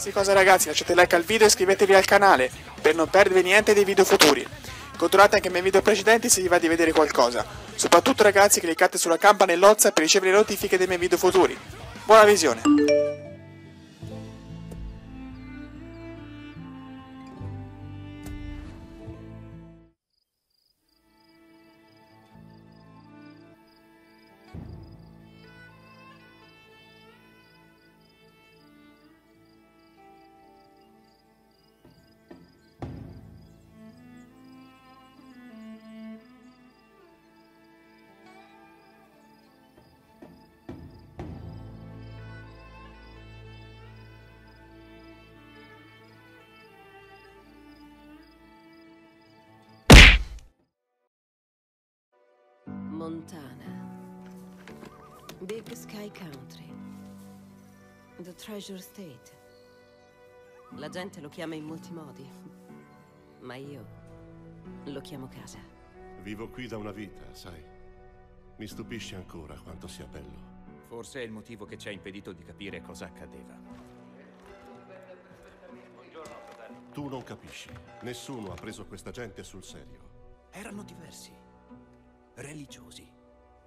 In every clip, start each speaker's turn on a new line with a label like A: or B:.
A: qualsiasi cosa ragazzi, lasciate like al video e iscrivetevi al canale per non perdervi niente dei video futuri. Controllate anche i miei video precedenti se vi va di vedere qualcosa. Soprattutto ragazzi cliccate sulla campanellozza per ricevere le notifiche dei miei video futuri. Buona visione!
B: Montana. Big Sky Country. The Treasure State. La gente lo chiama in molti modi, ma io lo chiamo casa.
C: Vivo qui da una vita, sai. Mi stupisce ancora quanto sia bello.
D: Forse è il motivo che ci ha impedito di capire cosa accadeva.
C: Tu non capisci. Nessuno ha preso questa gente sul serio.
D: Erano diversi. Religiosi.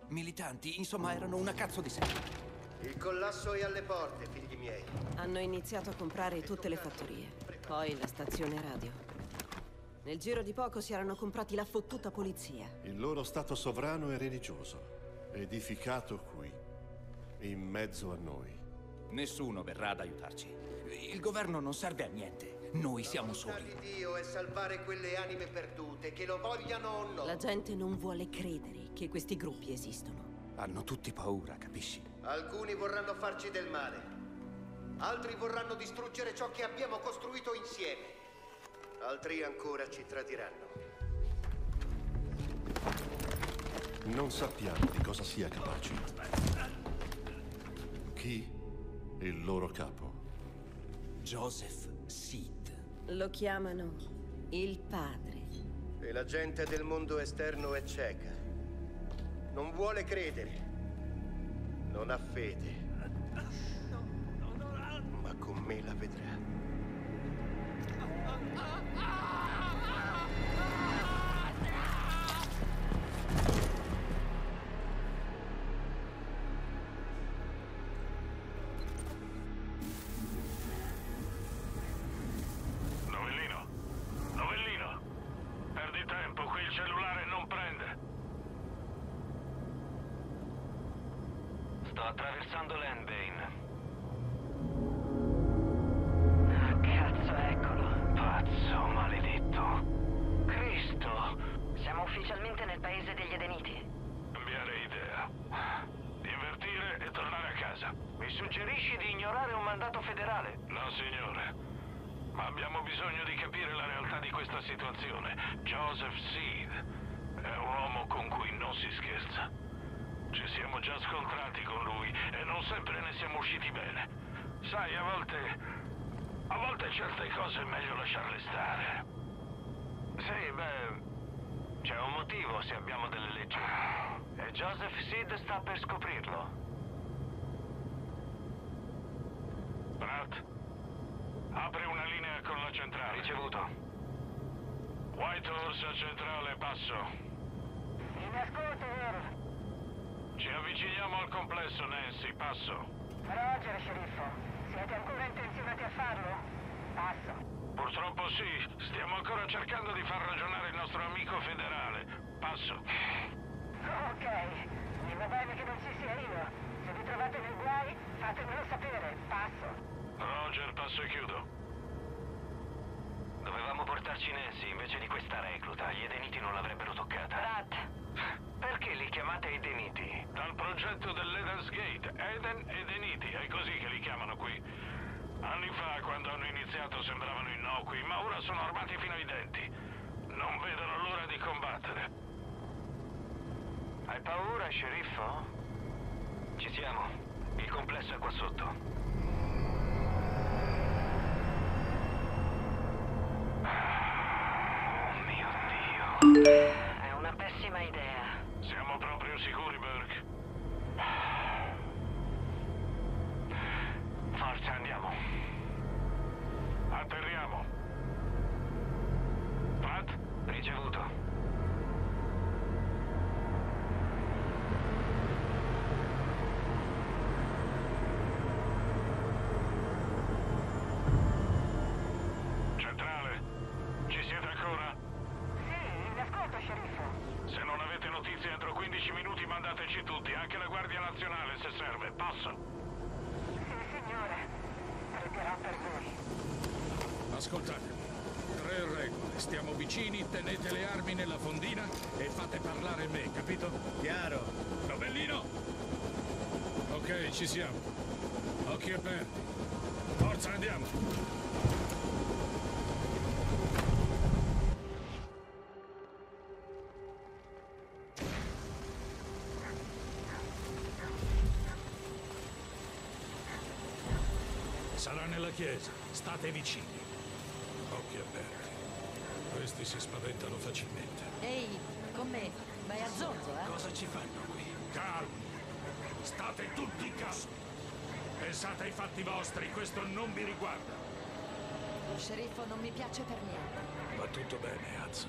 D: Militanti, insomma, erano una cazzo di serie.
E: Il collasso è alle porte, figli miei.
B: Hanno iniziato a comprare tutte le fattorie, poi la stazione radio. Nel giro di poco si erano comprati la fottuta polizia.
C: Il loro stato sovrano e religioso, edificato qui, in mezzo a noi.
D: Nessuno verrà ad aiutarci. Il governo non serve a niente. Noi siamo
E: La
D: soli.
E: di Dio è salvare quelle anime perdute, che lo vogliano o no.
B: La gente non vuole credere che questi gruppi esistono.
D: Hanno tutti paura, capisci?
E: Alcuni vorranno farci del male. Altri vorranno distruggere ciò che abbiamo costruito insieme. Altri ancora ci tradiranno.
C: Non sappiamo di cosa sia capace. Chi? Il loro capo.
D: Joseph Seed.
B: Lo chiamano il padre.
E: E la gente del mondo esterno è cieca. Non vuole credere. Non ha fede. Ma con me la vedrà.
F: Situazione. Joseph Seed è un uomo con cui non si scherza. Ci siamo già scontrati con lui e non sempre ne siamo usciti bene. Sai, a volte... A volte certe cose è meglio lasciarle stare. Sì, beh... C'è un motivo se abbiamo delle leggi. E Joseph Seed sta per scoprirlo. Pratt, apri una linea con la centrale. Ricevuto. White Horse a centrale, passo.
G: In ascolto, Earl.
F: Ci avviciniamo al complesso, Nancy, passo.
G: Roger, sceriffo. Siete ancora intenzionati a farlo? Passo.
F: Purtroppo sì, stiamo ancora cercando di far ragionare il nostro amico federale. Passo.
G: Ok. Mi va bene che non ci sia io. Se vi trovate nei guai, fatemelo sapere. Passo.
F: Roger, passo e chiudo. Dovevamo portarci Nancy invece di questa recluta. Gli Edeniti non l'avrebbero toccata.
G: Brat.
F: Perché li chiamate Edeniti? Dal progetto dell'Eden's Gate. Eden Edeniti, è così che li chiamano qui. Anni fa, quando hanno iniziato, sembravano innocui, ma ora sono armati fino ai denti. Non vedono l'ora di combattere. Hai paura, sceriffo? Ci siamo. Il complesso è qua sotto.
H: Ascoltatemi. Tre regole. Stiamo vicini, tenete le armi nella fondina e fate parlare me, capito?
E: Chiaro.
H: Novellino! Ok, ci siamo. Occhi aperti. Forza, andiamo! Sarà nella chiesa. State vicini. Occhi aperti. Questi si spaventano facilmente.
I: Ehi, con me. Vai a zonzo, eh?
H: Cosa ci fanno qui? Calmi. State tutti calmi. Pensate ai fatti vostri, questo non vi riguarda.
I: Lo sceriffo non mi piace per niente.
H: Va tutto bene, Az.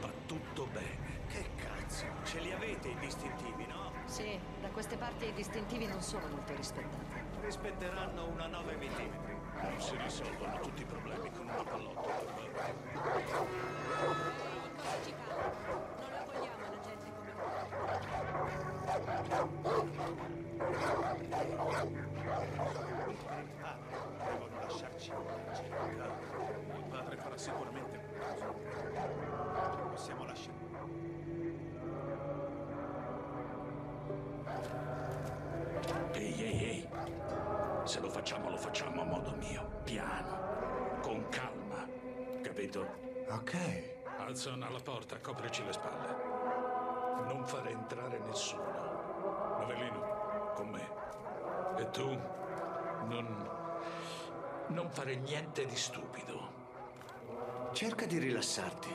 H: Va tutto bene.
J: Che cazzo? Ce li avete i distintivi, no?
I: Sì, da queste parti i distintivi non sono molto rispettati.
J: Rispetteranno una 9 mm.
H: Non si risolvono tutti i problemi con una
B: cambia? Non la vogliamo la gente come
J: Ah, devono lasciarci cercare.
H: Il padre farà sicuramente qualcosa. Facciamo, lo facciamo a modo mio. Piano. Con calma. Capito?
J: Ok.
H: Hudson alla porta, coprici le spalle. Non fare entrare nessuno. Novellino, con me. E tu? Non. Non fare niente di stupido.
J: Cerca di rilassarti.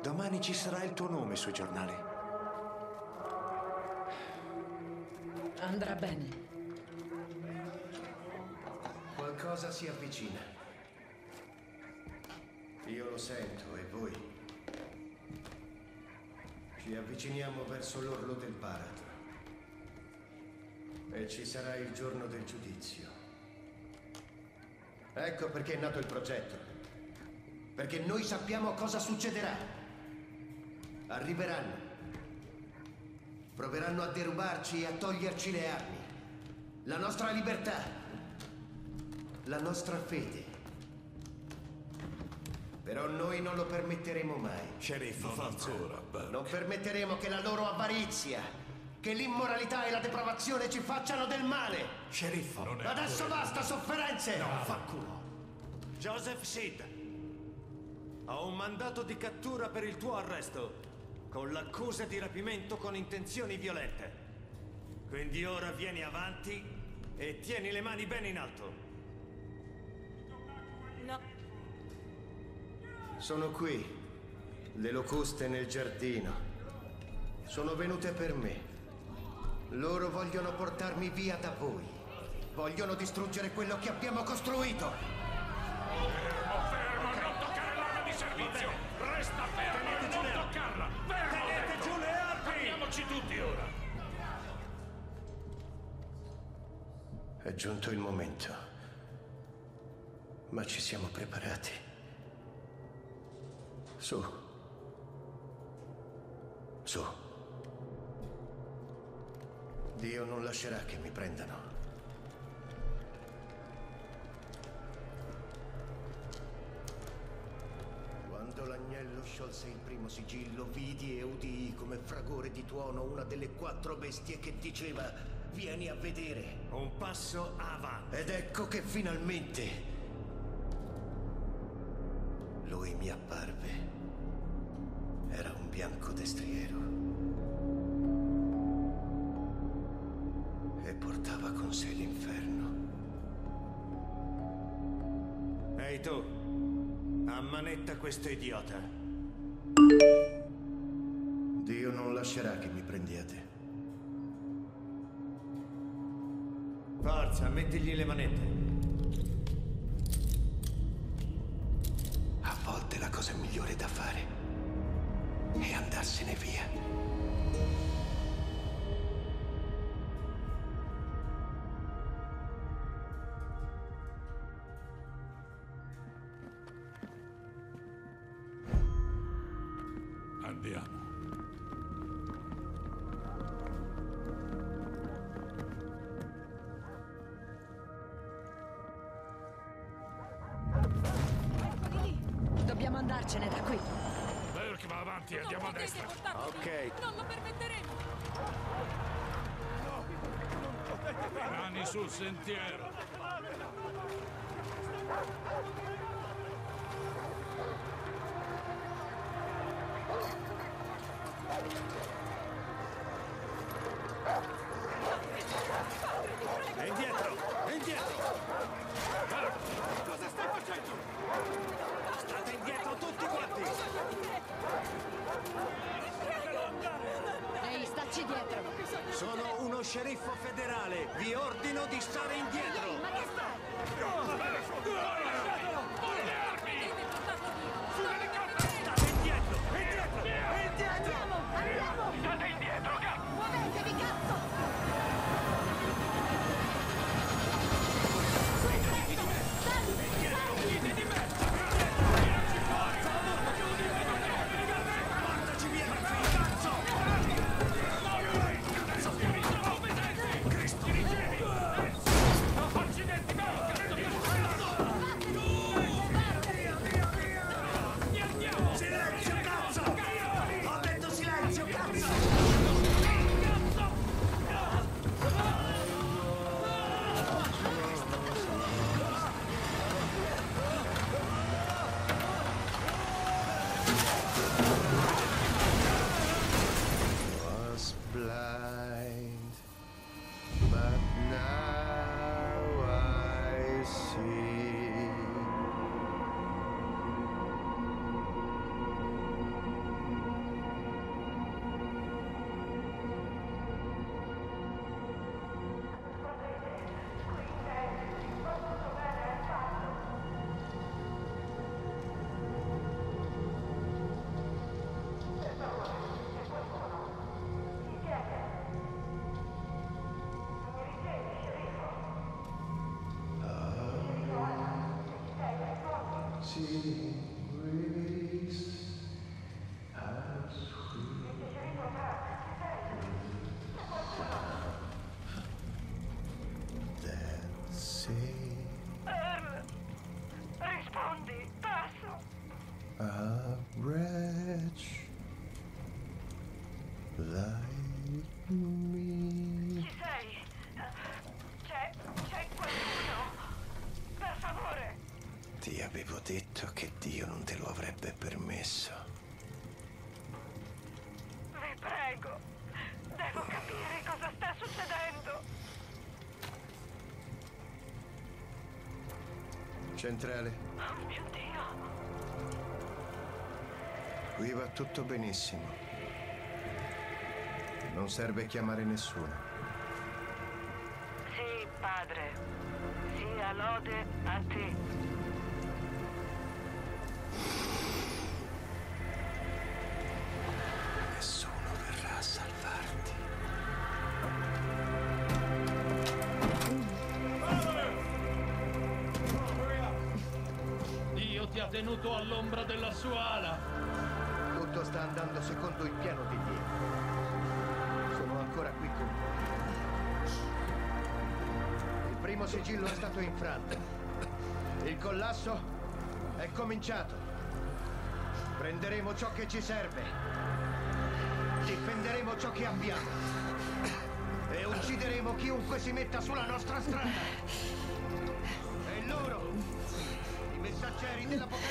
J: Domani ci sarà il tuo nome sui giornali.
I: Andrà bene.
E: Qualcosa si avvicina. Io lo sento e voi. Ci avviciniamo verso l'orlo del baratro. E ci sarà il giorno del giudizio. Ecco perché è nato il progetto. Perché noi sappiamo cosa succederà. Arriveranno. Proveranno a derubarci e a toglierci le armi. La nostra libertà. La nostra fede. Però noi non lo permetteremo mai.
J: Sceriffo, forza.
H: Ancora, Burke.
E: Non permetteremo che la loro avarizia, che l'immoralità e la depravazione ci facciano del male.
J: Sceriffo.
H: Non è
E: Adesso basta sofferenze!
J: No, fa culo. Joseph Sid. Ho un mandato di cattura per il tuo arresto. Con l'accusa di rapimento con intenzioni violente. Quindi ora vieni avanti e tieni le mani bene in alto.
E: Sono qui, le locuste nel giardino. Sono venute per me. Loro vogliono portarmi via da voi. Vogliono distruggere quello che abbiamo costruito.
H: Fermo, fermo, non toccare l'arma di servizio! Resta fermo e non toccarla! Fermo!
J: Tenete
H: detto.
J: giù le armi!
H: Fermiamoci tutti ora!
E: È giunto il momento. Ma ci siamo preparati. Su. Su. Dio non lascerà che mi prendano. Quando l'agnello sciolse il primo sigillo, vidi e udii come fragore di tuono una delle quattro bestie che diceva: Vieni a vedere.
J: Un passo avanti.
E: Ed ecco che finalmente lui mi apparve. Bianco destriero. E portava con sé l'inferno.
J: Ehi tu, ammanetta questo idiota.
E: Dio non lascerà che mi prendiate.
J: Forza, mettigli le manette.
E: A volte la cosa migliore da fare è andarsene via.
H: Sentiero.
J: E indietro! E indietro!
K: Cosa stai facendo?
J: State indietro tutti quanti!
I: Ehi, stacci dietro!
J: Sono uno sceriffo federale! Vi ordino di stare to detto
E: che Dio non te lo avrebbe permesso.
G: Vi prego! Devo capire cosa sta succedendo!
E: Centrale,
G: Oh mio Dio!
E: qui va tutto benissimo. Non serve chiamare nessuno. Sta andando secondo il piano di Dio. Sono ancora qui con voi. Il primo sigillo è stato infranto. Il collasso è cominciato. Prenderemo ciò che ci serve. Difenderemo ciò che abbiamo. E uccideremo chiunque si metta sulla nostra strada. E loro, i messaggeri dell'Apocalisse,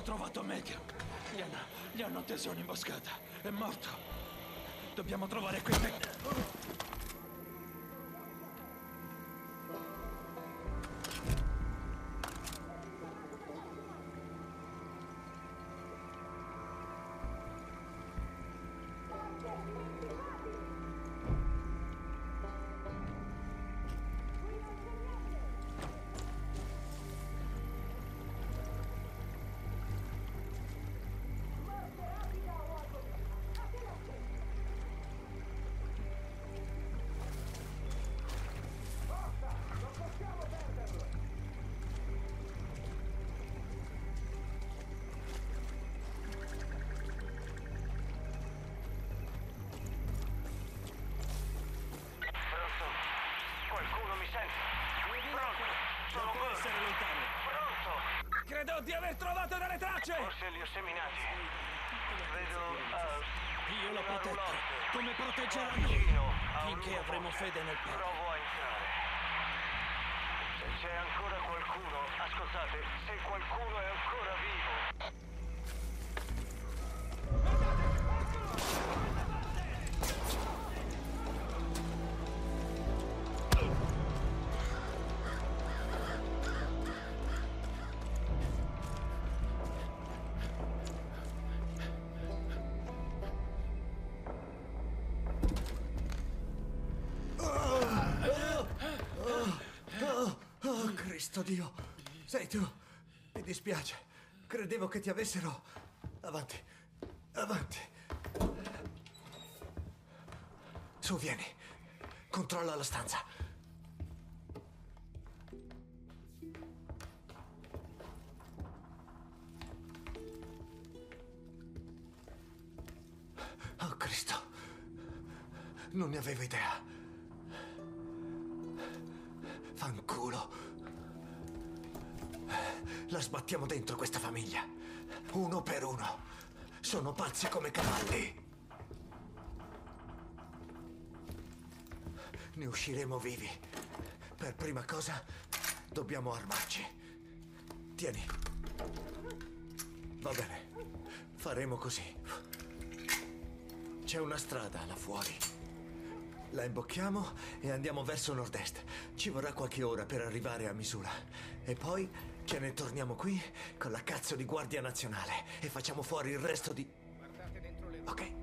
L: Ho trovato Meteor. Gli hanno, gli hanno teso un'imboscata. È morto. Dobbiamo trovare quei me... Credo di aver trovato delle tracce!
M: Forse li ho seminati. Vedo... eh,
L: Io l'ho
M: una
L: protetta. Come proteggerà noi? Finché avremo fede nel padre.
M: Provo a entrare. Se c'è ancora qualcuno, ascoltate, se qualcuno è ancora vivo.
K: Cristo Dio. Sei tu. Mi dispiace. Credevo che ti avessero... Avanti. Avanti. Su, vieni. Controlla la stanza. Oh, Cristo. Non ne avevo idea. Fanculo. La sbattiamo dentro questa famiglia. Uno per uno. Sono pazzi come cavalli. Ne usciremo vivi. Per prima cosa, dobbiamo armarci. Tieni. Va bene. Faremo così. C'è una strada là fuori. La imbocchiamo e andiamo verso nord-est. Ci vorrà qualche ora per arrivare a misura. E poi ce ne torniamo qui con la cazzo di Guardia Nazionale e facciamo fuori il resto di... Ok. Shh.
J: Ho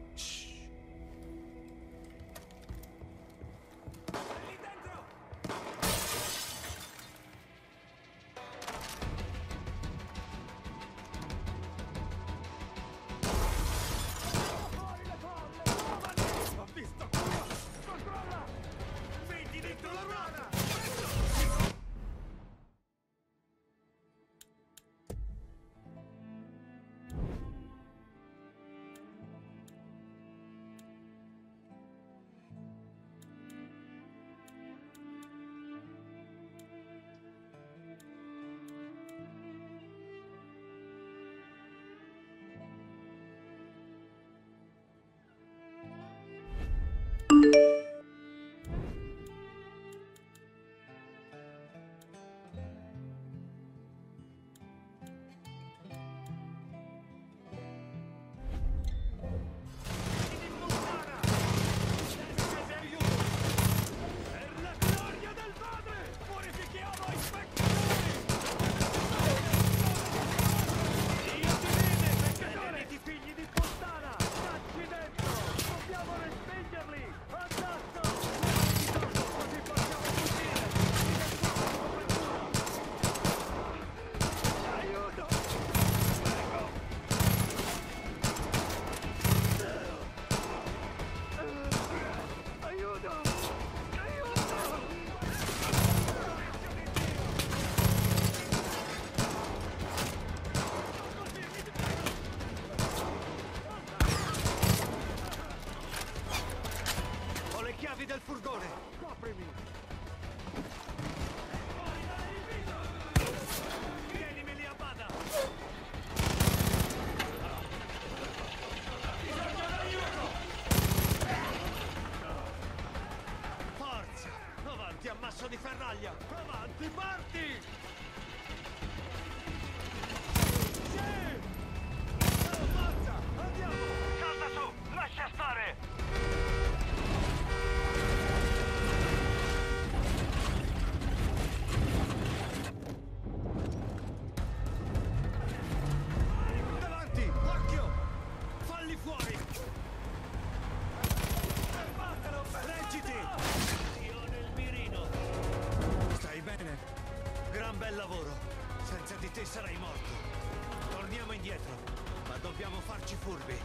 J: furbi.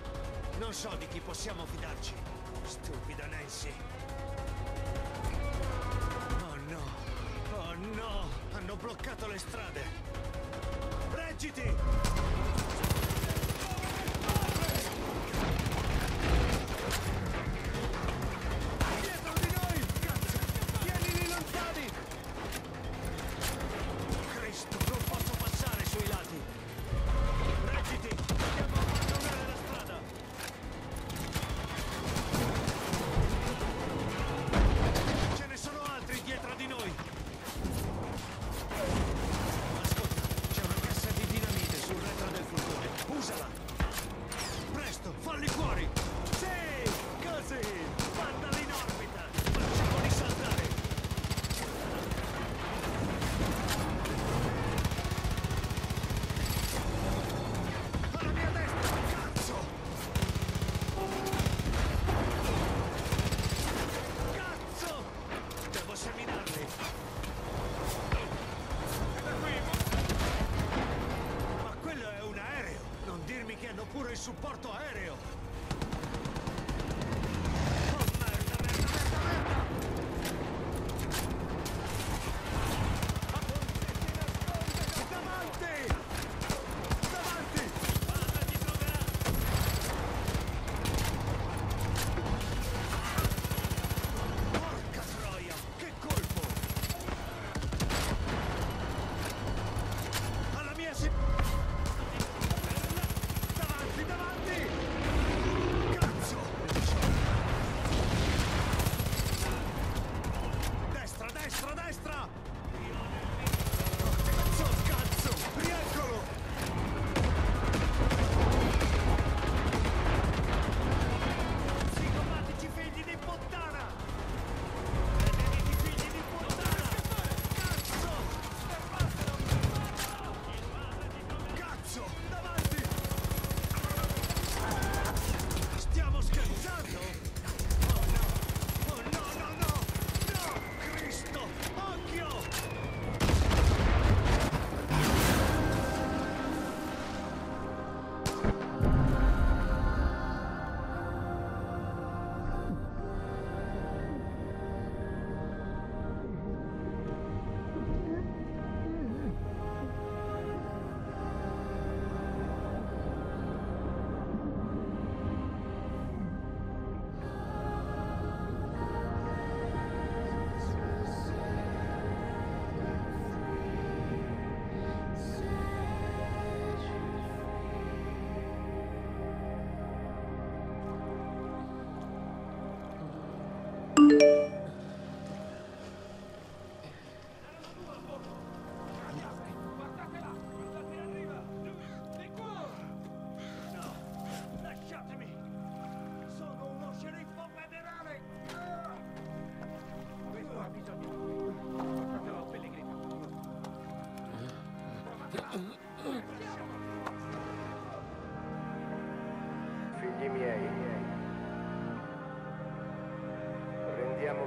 J: Non so di chi possiamo fidarci. Stupida Nancy. Oh no, oh no, hanno bloccato le strade. Reggiti!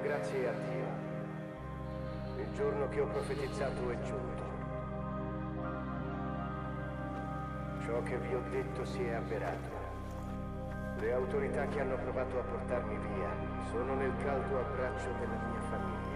E: Grazie a Dio. Il giorno che ho profetizzato è giunto. Ciò che vi ho detto si è avverato. Le autorità che hanno provato a portarmi via sono nel caldo abbraccio della mia famiglia.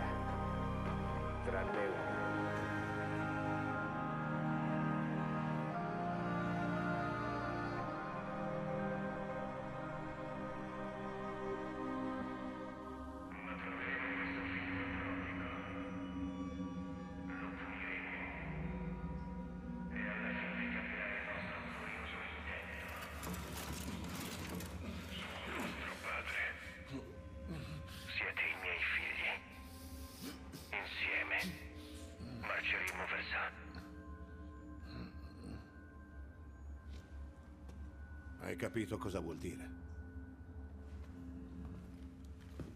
N: Capito cosa vuol dire?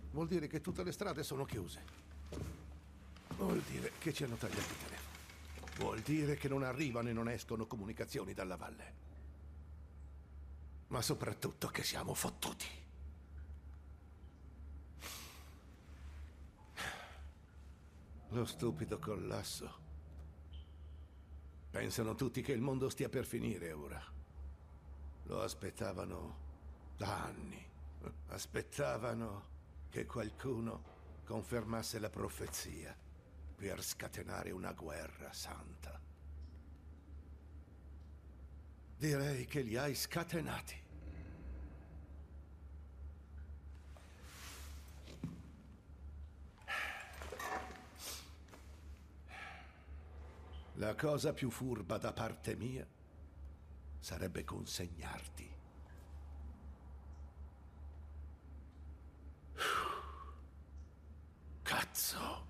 N: Vuol dire che tutte le strade sono chiuse. Vuol dire che ci hanno tagliato i telefoni. Vuol dire che non arrivano e non escono comunicazioni dalla valle. Ma soprattutto che siamo fottuti. Lo stupido collasso Pensano tutti che il mondo stia per finire ora. Lo aspettavano da anni. Aspettavano che qualcuno confermasse la profezia per scatenare una guerra santa. Direi che li hai scatenati. La cosa più furba da parte mia sarebbe consegnarti. Cazzo!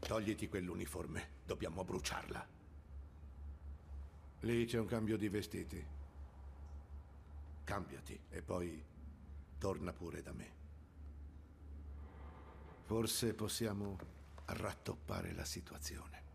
N: Togliti quell'uniforme, dobbiamo bruciarla. Lì c'è un cambio di vestiti. Cambiati e poi torna pure da me. Forse possiamo rattoppare la situazione.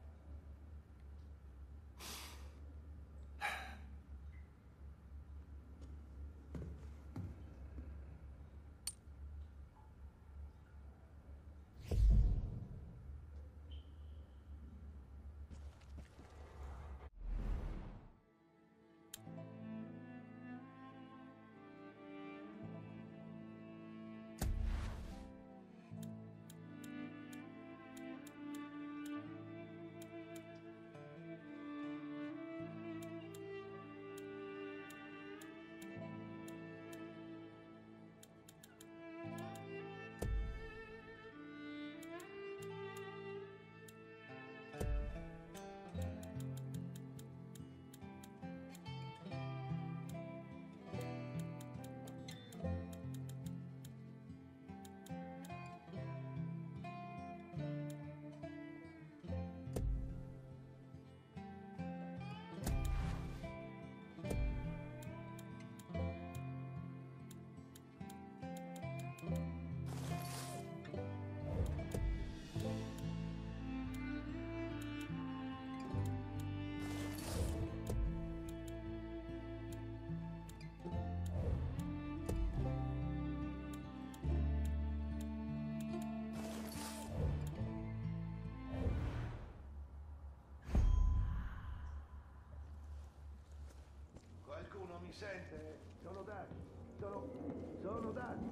N: Sente? Sono Dati. Sono. Sono Dati.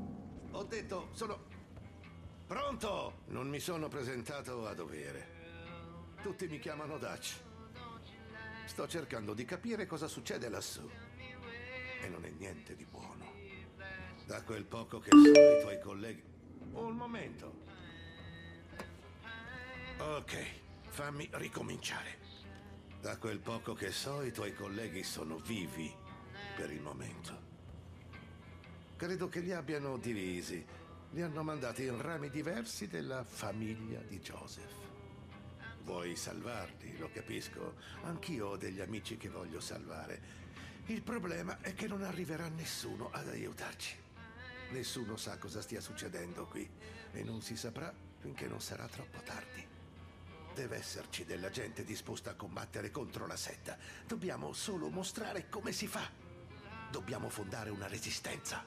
N: Ho detto, sono. Pronto! Non mi sono presentato a dovere. Tutti mi chiamano Dutch. Sto cercando di capire cosa succede lassù. E non è niente di buono. Da quel poco che so, i tuoi colleghi. Un momento. Ok, fammi ricominciare. Da quel poco che so, i tuoi colleghi sono vivi per il momento. Credo che li abbiano divisi. Li hanno mandati in rami diversi della famiglia di Joseph. Vuoi salvarli, lo capisco. Anch'io ho degli amici che voglio salvare. Il problema è che non arriverà nessuno ad aiutarci. Nessuno sa cosa stia succedendo qui e non si saprà finché non sarà troppo tardi. Deve esserci della gente disposta a combattere contro la setta. Dobbiamo solo mostrare come si fa. Dobbiamo fondare una resistenza.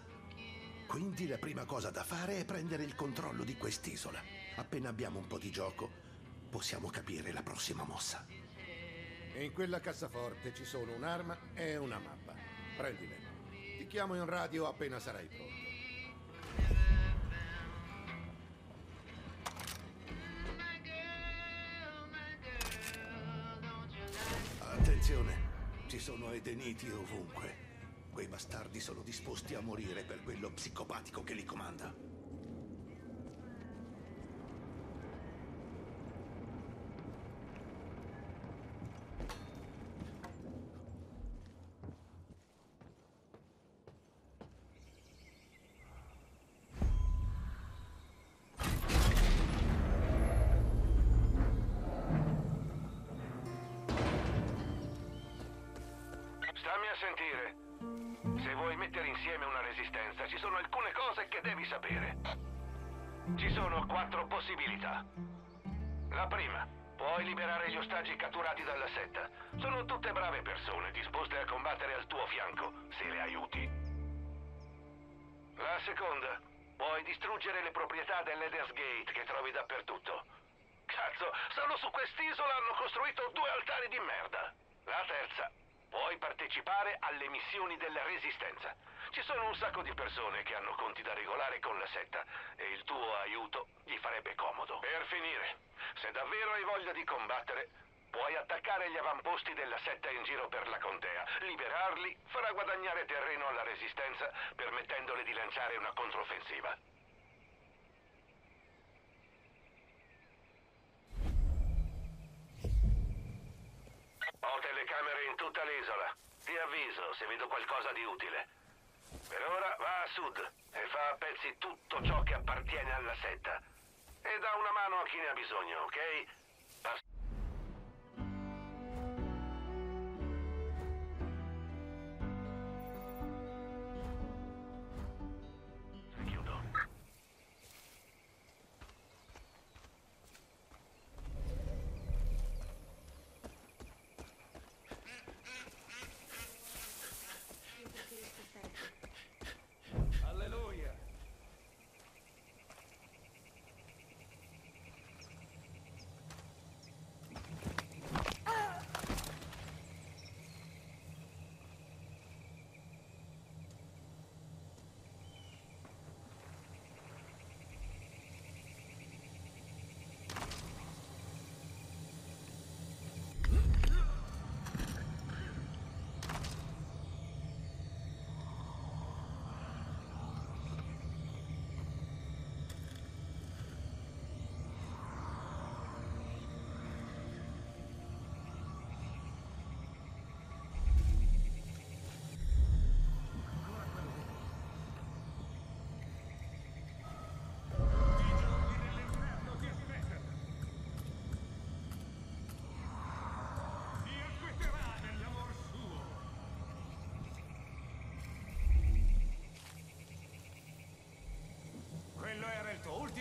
N: Quindi la prima cosa da fare è prendere il controllo di quest'isola. Appena abbiamo un po' di gioco, possiamo capire la prossima mossa. In quella cassaforte ci sono un'arma e una mappa. Prendile. Ti chiamo in radio appena sarai pronto. Attenzione, ci sono edeniti ovunque. Quei bastardi sono disposti a morire per quello psicopatico che li comanda.
O: Stammi a sentire. Se vuoi mettere insieme una resistenza, ci sono alcune cose che devi sapere. Ci sono quattro possibilità. La prima, Puoi liberare gli ostaggi catturati dalla setta. Sono tutte brave persone, disposte a combattere al tuo fianco, se le aiuti. La seconda, puoi distruggere le proprietà dell'Eders Gate che trovi dappertutto. Cazzo, solo su quest'isola hanno costruito due altari di merda. La terza, puoi partecipare alle missioni della Resistenza. Ci sono un sacco di persone che hanno conti da regolare con la setta e il tuo aiuto gli farebbe comodo. Per finire, se davvero hai voglia di combattere, puoi attaccare gli avamposti della setta in giro per la contea. Liberarli farà guadagnare terreno alla Resistenza, permettendole di lanciare una controffensiva. Ho telecamere in tutta l'isola. Ti avviso se vedo qualcosa di utile. Per ora va a sud e fa a pezzi tutto ciò che appartiene alla setta. E dà una mano a chi ne ha bisogno, ok?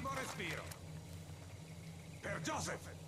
J: Il tuo ultimo respiro. Per Joseph!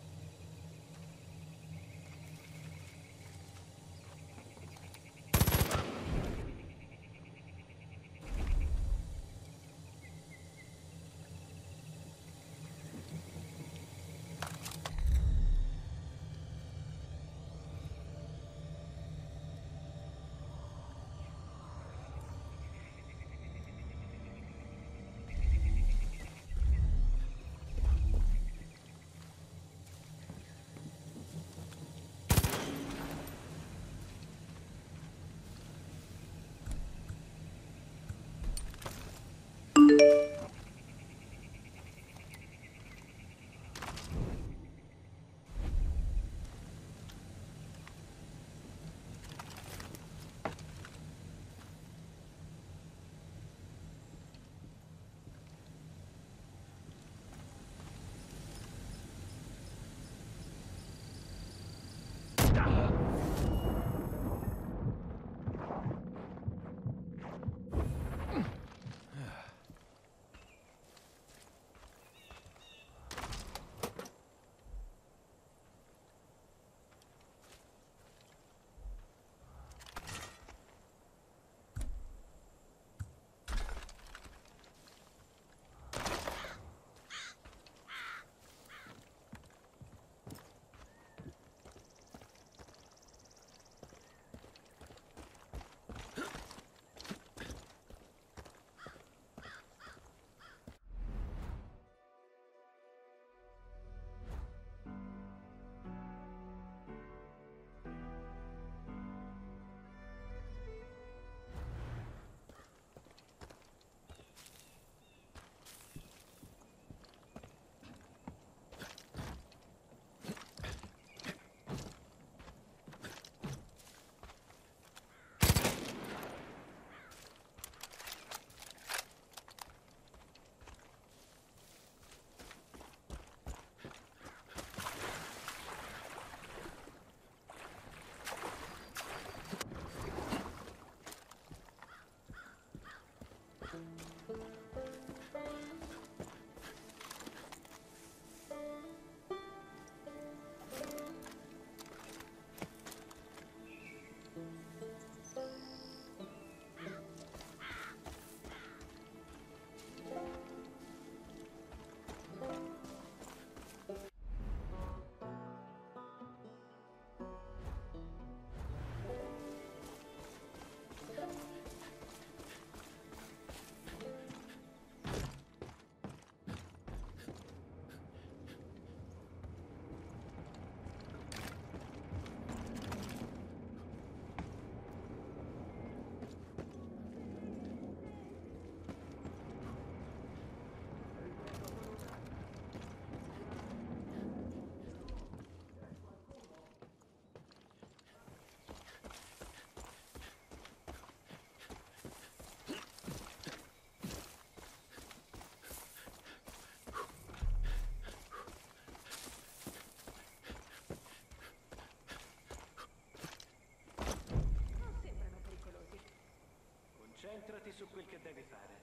K: Concentrati su quel che devi fare.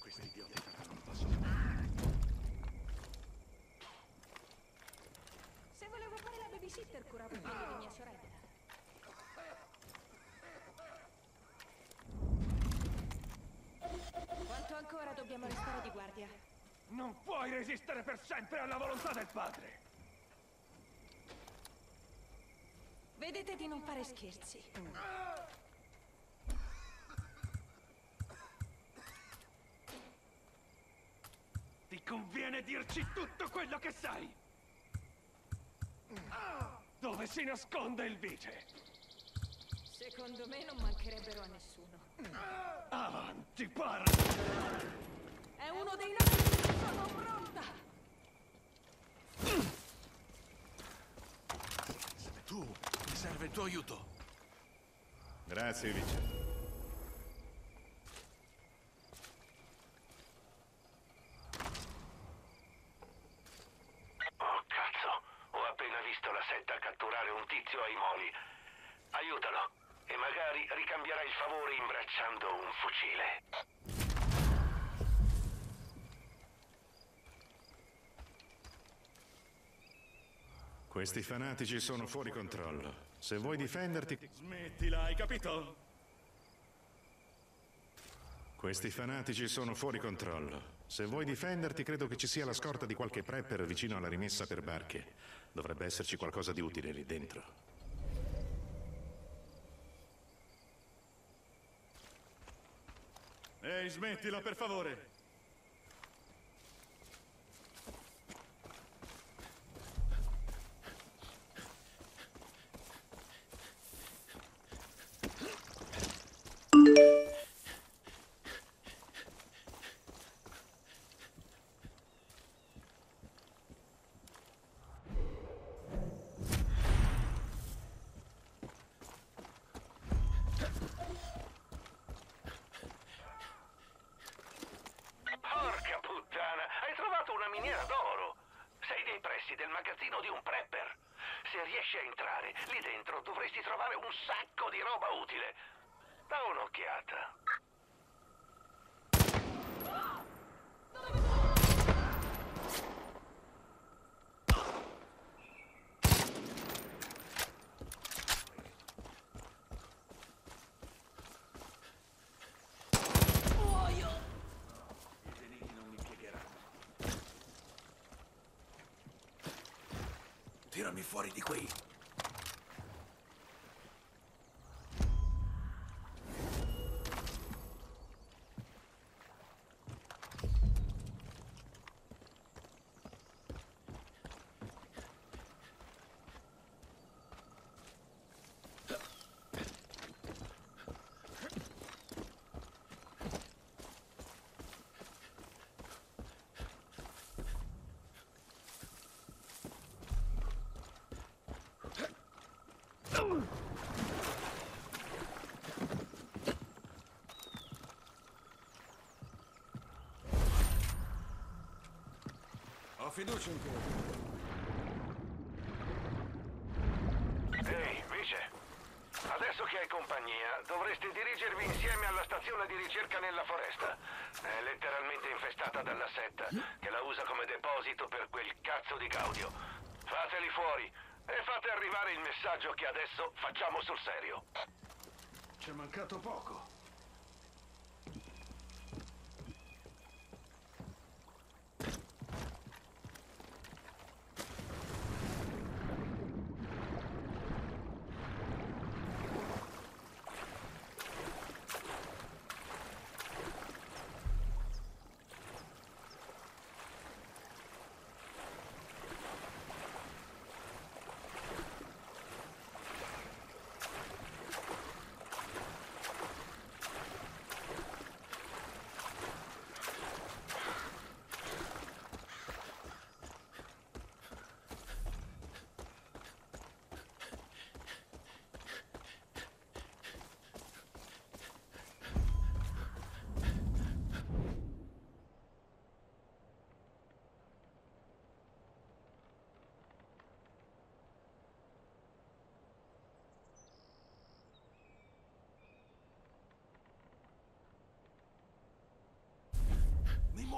N: Questi idioti faranno un passo.
P: Se volevo fare la babysitter curavo il figlio di mia sorella. Quanto ancora dobbiamo restare di guardia?
K: Non puoi resistere per sempre alla volontà del padre!
P: Vedete di non fare scherzi.
K: Ti conviene dirci tutto quello che sai! Dove si nasconde il vice?
P: Secondo me non mancherebbero a nessuno.
K: Avanti, parla!
P: È uno dei nostri. Sono pronta!
M: Tu, mi serve il tuo aiuto.
Q: Grazie, Vice.
O: Oh, cazzo! Ho appena visto la setta catturare un tizio ai moli. Aiutalo e magari ricambierà il favore imbracciando un fucile.
Q: Questi fanatici sono fuori controllo. Se vuoi difenderti...
M: Smettila, hai capito?
Q: Questi fanatici sono fuori controllo. Se vuoi difenderti, credo che ci sia la scorta di qualche prepper vicino alla rimessa per barche. Dovrebbe esserci qualcosa di utile lì dentro.
M: Ehi, smettila, per favore.
O: Riesci a entrare, lì dentro dovresti trovare un sacco di roba utile. Da un'occhiata.
M: I nemici non mi piegheranno. Tirami fuori di qui.
J: Fiducia in te.
O: Ehi, vice. Adesso che hai compagnia, dovreste dirigervi insieme alla stazione di ricerca nella foresta. È letteralmente infestata dalla setta, che la usa come deposito per quel cazzo di Gaudio. Fateli fuori e fate arrivare il messaggio che adesso facciamo sul serio.
J: Ci è mancato poco.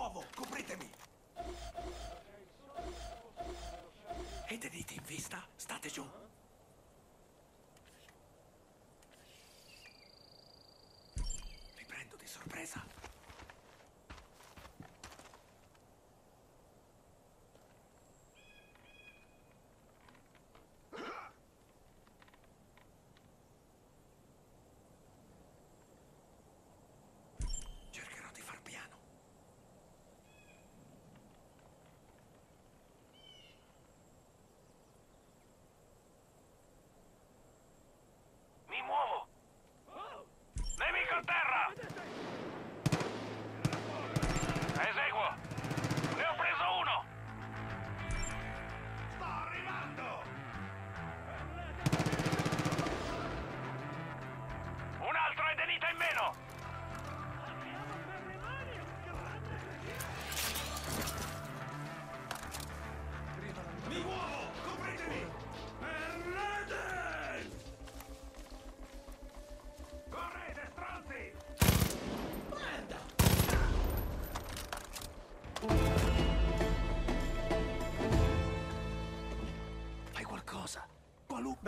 F: Muovo! Copritemi! E diti in vista? State giù.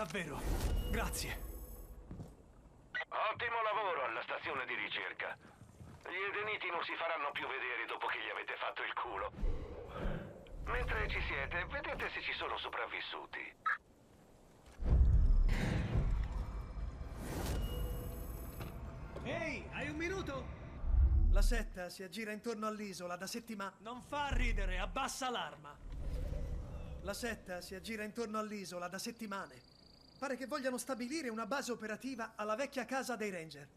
F: Davvero. Grazie.
O: Ottimo lavoro alla stazione di ricerca. Gli edeniti non si faranno più vedere dopo che gli avete fatto il culo. Mentre ci siete, vedete se ci sono sopravvissuti.
J: Ehi, hai un minuto? La setta si aggira intorno all'isola da settimane.
F: Non fa ridere, abbassa l'arma.
J: La setta si aggira intorno all'isola da settimane. Pare che vogliano stabilire una base operativa alla vecchia casa dei Ranger.